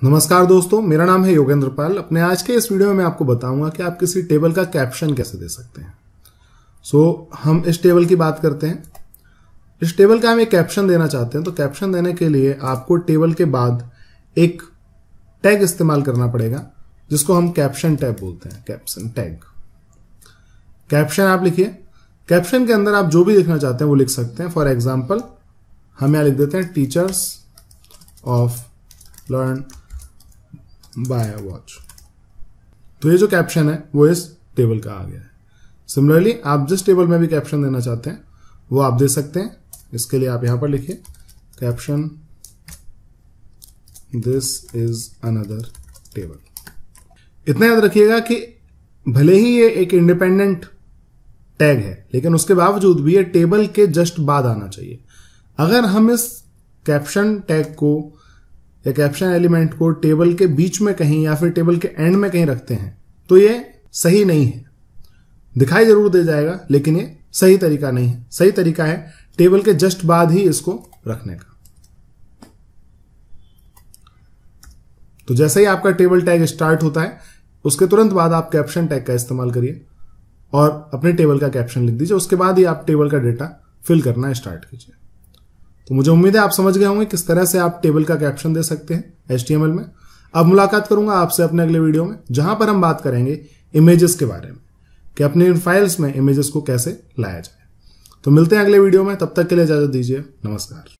नमस्कार दोस्तों मेरा नाम है योगेंद्र पाल। अपने आज के इस वीडियो में मैं आपको बताऊँगा कि आप किसी टेबल का कैप्शन कैसे दे सकते हैं। सो so, हम इस टेबल की बात करते हैं। इस टेबल का हम एक कैप्शन देना चाहते हैं तो कैप्शन देने के लिए आपको टेबल के बाद एक टैग इस्तेमाल करना पड़ेगा जिसको हम कैप्शन टैग बोलते हैं कैप्शन टैग। कैप्शन आप लिखिए। कैप्शन के अंदर आप जो भी लिखना चाहते हैं वो लिख सकते हैं। फॉर एग्ज़ाम्पल हम यहाँ लिख देते हैं teachers of learn by watch. तो ये जो कैप्शन है, वो इस टेबल का आ गया है। सिमिलरली आप जिस टेबल में भी कैप्शन देना चाहते हैं, वो आप दे सकते हैं। इसके लिए आप यहाँ पर लिखिए caption this is another table इतना याद रखिएगा कि भले ही ये एक इंडिपेंडेंट टैग है, लेकिन उसके बावजूद भी ये टेबल के जस्ट बाद आना चाहिए। अगर हम इस कैप्शन टैग को या कैप्शन एलिमेंट को टेबल के बीच में कहीं या फिर टेबल के एंड में कहीं रखते हैं तो ये सही नहीं है। दिखाई ज़रूर दे जाएगा, लेकिन ये सही तरीका नहीं है। सही तरीका है टेबल के जस्ट बाद ही इसको रखने का। तो जैसे ही आपका टेबल टैग स्टार्ट होता है, उसके तुरंत बाद आप कैप्शन टैग का इस्तेमाल करिए और अपने टेबल का कैप्शन लिख दीजिए, उसके बाद ही आप टेबल का डेटा फिल करना स्टार्ट कीजिए। तो मुझे उम्मीद है आप समझ गए होंगे किस तरह से आप टेबल का कैप्शन दे सकते हैं एच में। अब मुलाकात करूँगा आपसे अपने अगले वीडियो में, जहाँ पर हम बात करेंगे इमेजेस के बारे में कि अपने इन फाइल्स में इमेजेस को कैसे लाया जाए। तो मिलते हैं अगले वीडियो में, तब तक के लिए इजाज़त दीजिए। नमस्कार।